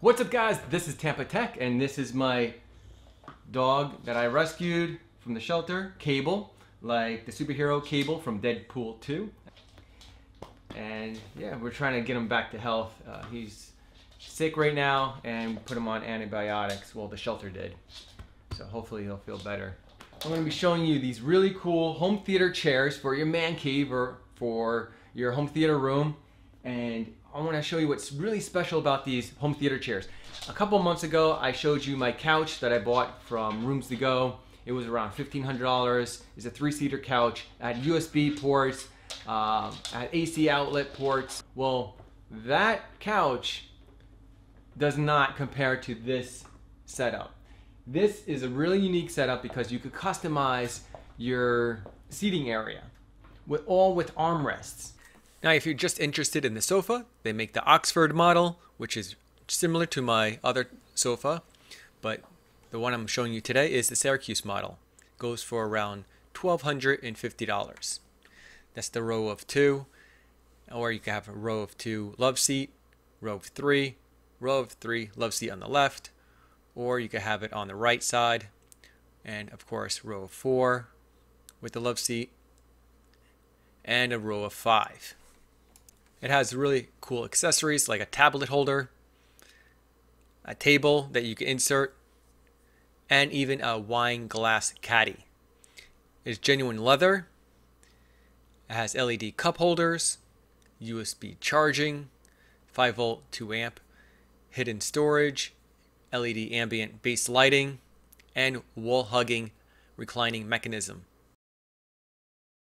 What's up guys? This is TampaTec and this is my dog that I rescued from the shelter, Cable, like the superhero Cable from Deadpool 2. And yeah, we're trying to get him back to health. Uh, he's sick right now and put him on antibiotics. Well, the shelter did. So hopefully he'll feel better. I'm going to be showing you these really cool home theater chairs for your man cave or for your home theater room. And I want to show you what's really special about these home theater chairs. A couple months ago, I showed you my couch that I bought from Rooms to Go. It was around $1,500. It's a three-seater couch, at USB ports, uh, at AC outlet ports. Well, that couch does not compare to this setup. This is a really unique setup because you could customize your seating area with all with armrests. Now, if you're just interested in the sofa, they make the Oxford model, which is similar to my other sofa, but the one I'm showing you today is the Syracuse model. It goes for around $1,250. That's the row of two, or you can have a row of two love seat, row of three, row of three love seat on the left, or you could have it on the right side, and of course, row of four with the love seat, and a row of five. It has really cool accessories like a tablet holder, a table that you can insert, and even a wine glass caddy. It's genuine leather. It has LED cup holders, USB charging, 5 volt 2 amp, hidden storage, LED ambient base lighting, and wall hugging reclining mechanism.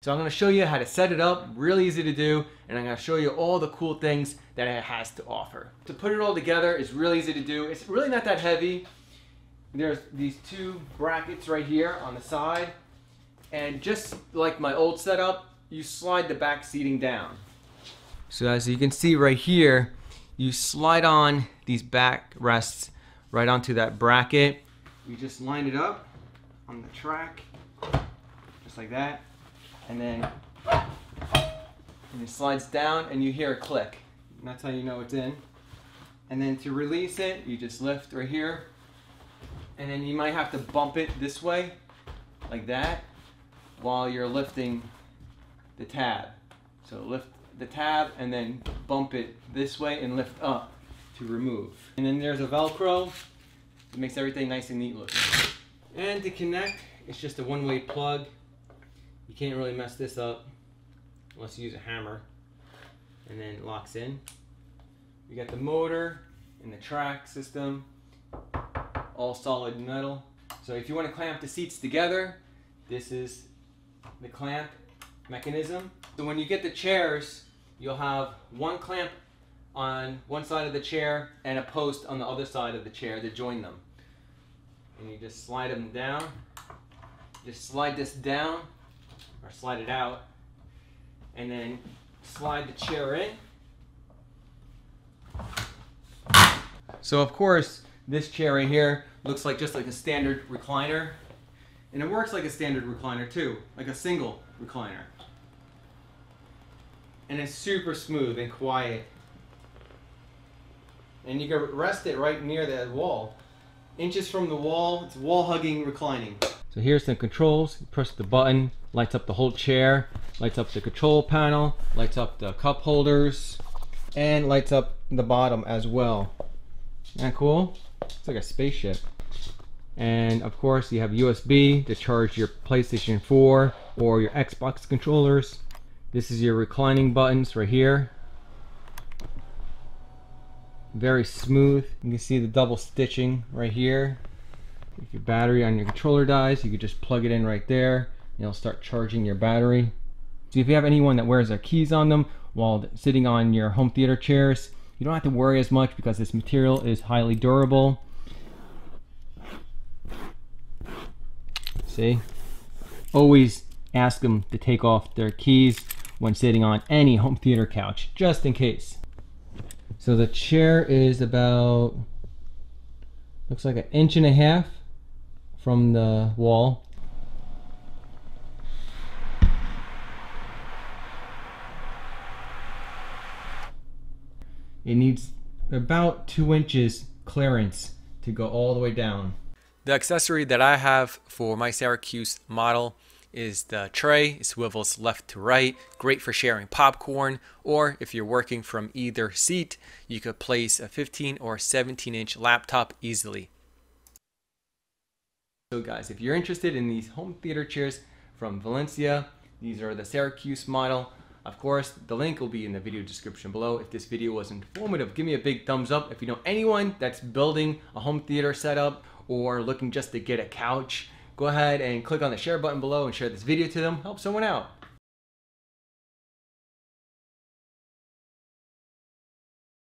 So I'm going to show you how to set it up, really easy to do, and I'm going to show you all the cool things that it has to offer. To put it all together is really easy to do. It's really not that heavy. There's these two brackets right here on the side, and just like my old setup, you slide the back seating down. So as you can see right here, you slide on these back rests right onto that bracket. You just line it up on the track, just like that and then and it slides down and you hear a click. And that's how you know it's in. And then to release it, you just lift right here. And then you might have to bump it this way, like that, while you're lifting the tab. So lift the tab and then bump it this way and lift up to remove. And then there's a Velcro. It makes everything nice and neat looking. And to connect, it's just a one-way plug you can't really mess this up unless you use a hammer and then it locks in. You got the motor and the track system, all solid metal. So if you want to clamp the seats together, this is the clamp mechanism. So when you get the chairs, you'll have one clamp on one side of the chair and a post on the other side of the chair to join them. And you just slide them down. Just slide this down or slide it out, and then slide the chair in. So of course, this chair right here looks like just like a standard recliner. And it works like a standard recliner too, like a single recliner. And it's super smooth and quiet. And you can rest it right near the wall. Inches from the wall, it's wall hugging reclining. So here's some controls. You press the button, lights up the whole chair, lights up the control panel, lights up the cup holders, and lights up the bottom as well. Isn't that cool? It's like a spaceship. And of course you have USB to charge your PlayStation 4 or your Xbox controllers. This is your reclining buttons right here. Very smooth. You can see the double stitching right here. If your battery on your controller dies, you could just plug it in right there. It'll start charging your battery. So if you have anyone that wears their keys on them while sitting on your home theater chairs, you don't have to worry as much because this material is highly durable. See? Always ask them to take off their keys when sitting on any home theater couch, just in case. So the chair is about, looks like an inch and a half from the wall. It needs about two inches clearance to go all the way down. The accessory that I have for my Syracuse model is the tray. It swivels left to right, great for sharing popcorn, or if you're working from either seat, you could place a 15 or 17 inch laptop easily. So guys, if you're interested in these home theater chairs from Valencia, these are the Syracuse model. Of course, the link will be in the video description below. If this video was informative, give me a big thumbs up. If you know anyone that's building a home theater setup or looking just to get a couch, go ahead and click on the share button below and share this video to them. Help someone out.